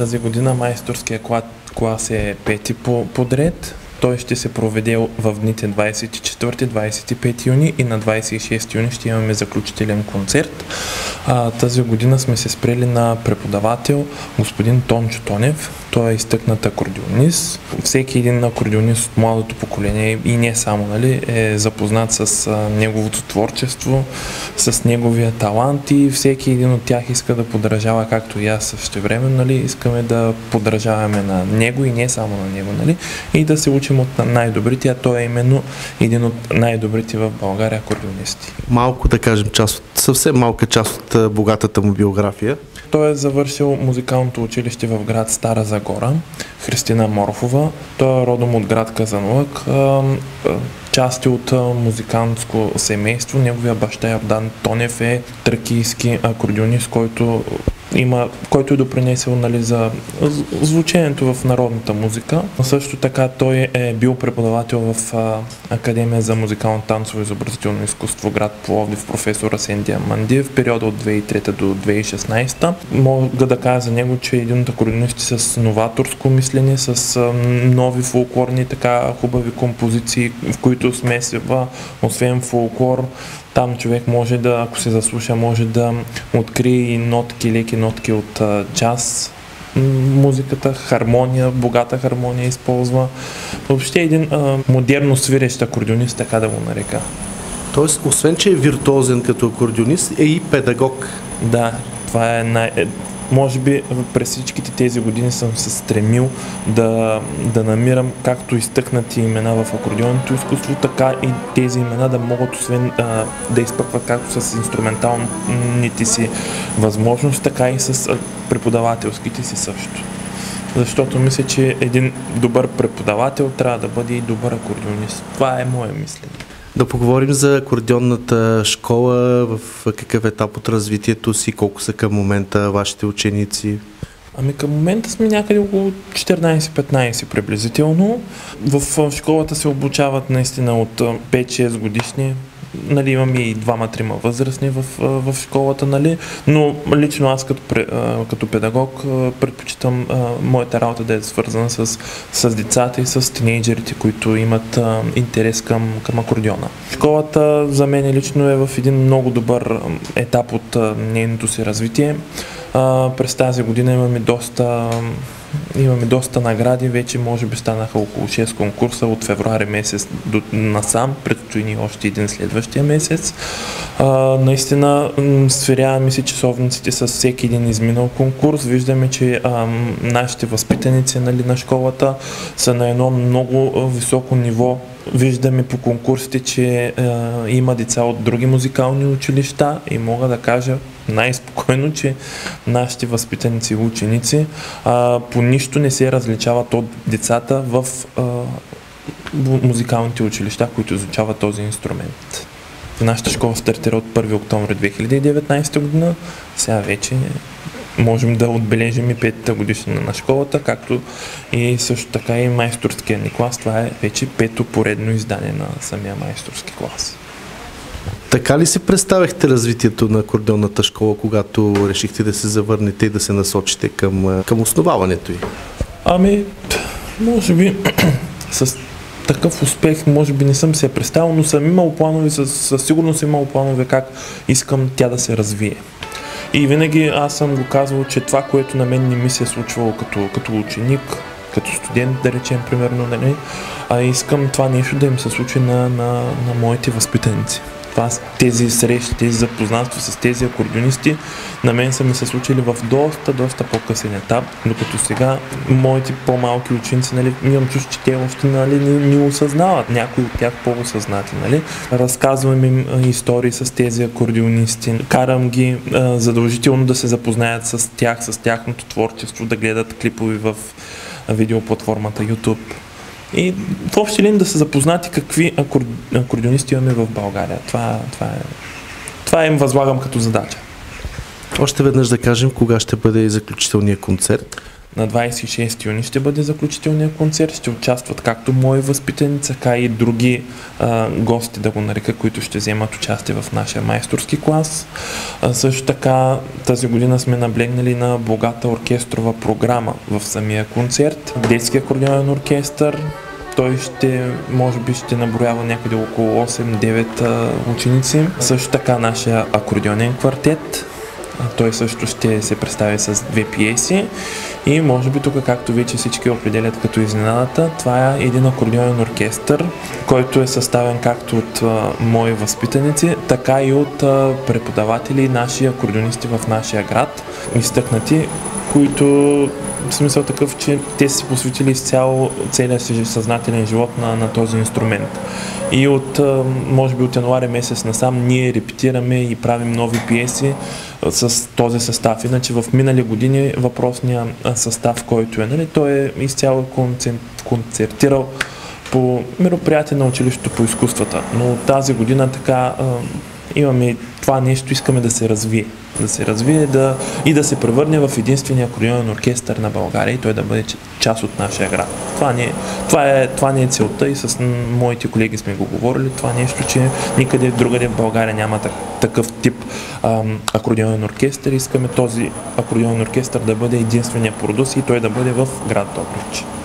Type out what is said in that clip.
Тази година майсторския клас е пети по подред. Той ще се проведе в дните 24-25 юни и на 26 юни ще имаме заключителен концерт. А, тази година сме се спрели на преподавател господин Тончо Тонев. Той е изтъкнат акордеонист. Всеки един акордеонист от младото поколение и не само, нали, е запознат с а, неговото творчество, с неговия талант и всеки един от тях иска да подражава, както и аз също време, нали, искаме да подражаваме на него и не само на него, нали, и да се учим от най-добрите, а той е именно един от най-добрите в България акордеонисти. Малко да кажем част от, съвсем малка част от богатата му биография. Той е завършил музикалното училище в град Стара Загора, Христина Морфова. Той е родом от град Казанлък, части от музикантско семейство. Неговия баща Йордан Тонев е тракийски акордеонист, който има, който е допринесел нали, за звучението в народната музика. Също така той е бил преподавател в Академия за музикално танцово и изобразително изкуство град Пловдив професор Асендия Манди в периода от 2003 до 2016. Мога да кажа за него, че е един от акордеонисти с новаторско мислене, с нови фолклорни така хубави композиции, в които смесва освен фолклор, там човек може да, ако се заслуша, може да открие нотки, леки нотки от джаз, музиката, хармония, богата хармония използва. Въобще един а, модерно свирещ акордеонист, така да го нарека. Тоест, освен, че е виртуозен като акордеонист, е и педагог. Да, това е най- може би през всичките тези години съм се стремил да, да намирам както изтъкнати имена в акордеонното изкуство, така и тези имена да могат освен а, да изпъкват както с инструменталните си възможности, така и с преподавателските си също. Защото мисля, че един добър преподавател трябва да бъде и добър акордеонист. Това е мое мислене. Да поговорим за акордеонната школа, в какъв етап от развитието си, колко са към момента вашите ученици? Ами към момента сме някъде около 14-15 приблизително. В школата се обучават наистина от 5-6 годишни нали, имам и двама-трима възрастни в, в школата, нали, но лично аз като, като педагог предпочитам моята работа да е свързана с, с децата и с тинейджерите, които имат интерес към, към акордеона. Школата за мен лично е в един много добър етап от нейното си развитие. През тази година имаме доста Имаме доста награди, вече може би станаха около 6 конкурса от февруари месец до насам, предстои ни още един следващия месец. А, наистина сверяваме си часовниците с всеки един изминал конкурс. Виждаме, че а, нашите възпитаници нали, на школата са на едно много високо ниво Виждаме по конкурсите, че е, има деца от други музикални училища и мога да кажа най-спокойно, че нашите възпитаници и ученици е, по нищо не се различават от децата в е, музикалните училища, които изучават този инструмент. Нашата школа стартира от 1 октомври 2019 година. Сега вече можем да отбележим и петата годишнина на школата, както и също така и майсторския ни клас. Това е вече пето поредно издание на самия майсторски клас. Така ли си представяхте развитието на акордеонната школа, когато решихте да се завърнете и да се насочите към, към основаването й? Ами, може би с такъв успех, може би не съм се представил, но съм имал планове, със сигурност имал планове как искам тя да се развие. И винаги аз съм го казвал, че това, което на мен не ми се е случвало като, като ученик, като студент, да речем, примерно, нали, а искам това нещо да им се случи на, на, на моите възпитаници това, тези срещи, тези запознанства с тези акордеонисти на мен са ми се случили в доста, доста по-късен етап, докато сега моите по-малки ученици, нали, имам чувство, че те още нали, не, не осъзнават, някои от тях по-осъзнати. Нали. Разказвам им истории с тези акордеонисти, карам ги а, задължително да се запознаят с тях, с тяхното творчество, да гледат клипови в видеоплатформата YouTube и в общи линии да са запознати какви акор... акордеонисти имаме в България. Това, това, е, това им възлагам като задача. Още веднъж да кажем кога ще бъде заключителният концерт. На 26 юни ще бъде заключителния концерт. Ще участват както мои възпитаници, така и други а, гости, да го нарека, които ще вземат участие в нашия майсторски клас. А, също така тази година сме наблегнали на богата оркестрова програма в самия концерт. Детски акордеонен оркестър, той ще, може би ще наброява някъде около 8-9 ученици. Също така нашия акордеонен квартет, той също ще се представи с две пиеси и може би тук, както вече всички определят като изненадата, това е един акордеонен оркестър, който е съставен както от а, мои възпитаници, така и от а, преподаватели и наши акордеонисти в нашия град, изтъкнати, които в смисъл такъв, че те са посветили изцяло целия си съзнателен живот на, на този инструмент. И от, може би от януари месец насам ние репетираме и правим нови пиеси с този състав. Иначе в минали години въпросния състав, който е, нали, той е изцяло концертирал по мероприятие на училището по изкуствата. Но тази година така имаме това нещо, искаме да се развие. Да се развие да, и да се превърне в единствения акордеонен оркестър на България и той да бъде част от нашия град. Това не, това, е, това не е целта и с моите колеги сме го говорили. Това нещо, че никъде другаде в България няма такъв тип ам, акордеонен оркестър. Искаме този акордеонен оркестър да бъде единствения продукт и той да бъде в град Добрич.